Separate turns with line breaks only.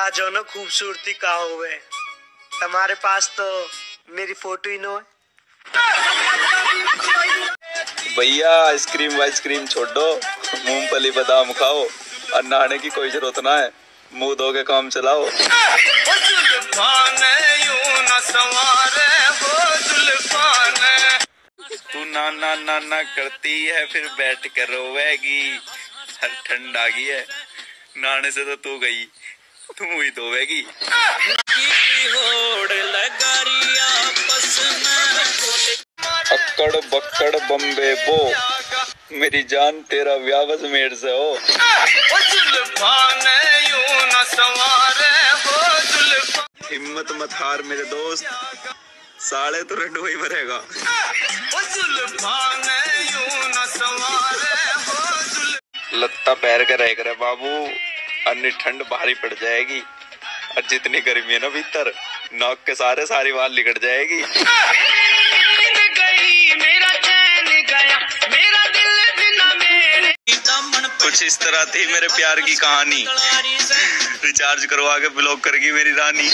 आज ना खूबसूरती का हुए तुम्हारे पास तो मेरी फ़ोटो ही नो है।
भैया आइसक्रीम वाइसक्रीम छोड़ दो मूंगफली बादाम खाओ और नहाने की कोई ज़रूरत ना है। मुँह धो के काम चलाओ। तू ना ना ना ना करती है फिर बैठ कर रोवेगी हर ठंड आ गई है। नहाने से तो तू गई। तू ही धोवेगी अक्कड़ बक्कड़ बम्बे बो। मेरी जान तेरा व्यावस मेर से हो। हिम्मत मत हार मेरे दोस्त। साले तो रंडो ही भरेगा। लत्ता पैर के रह करे बाबू। अन्य ठंड भारी पड़ जाएगी। और जितनी गर्मी है ना भीतर, नाक के सारे सारी बाल निकट जाएगी। कुछ इस तरह थी मेरे प्यार की कहानी। रिचार्ज करवा के ब्लॉक करेगी मेरी रानी।